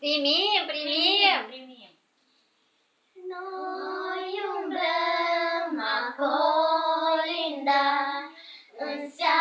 Primim, primim! primim. Noi umblăm acolinda în seara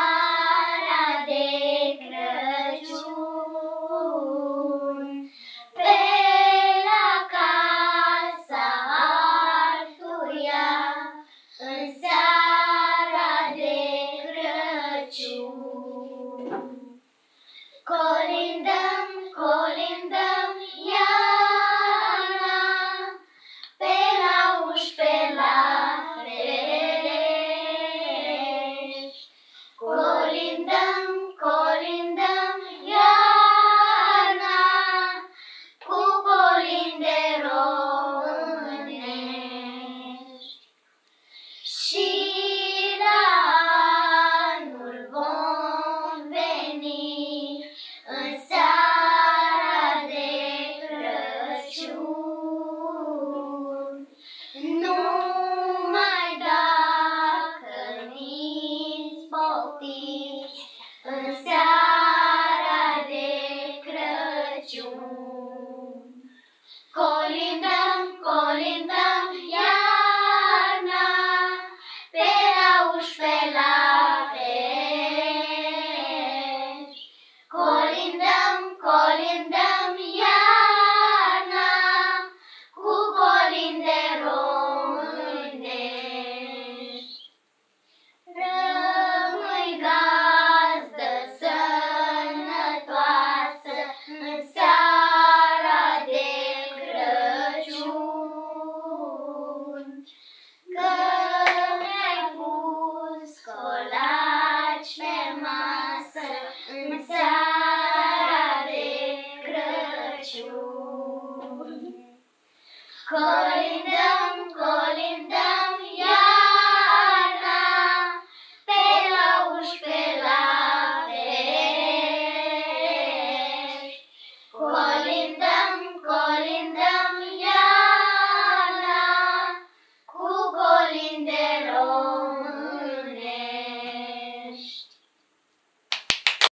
healthy. Kolindam, kolindam.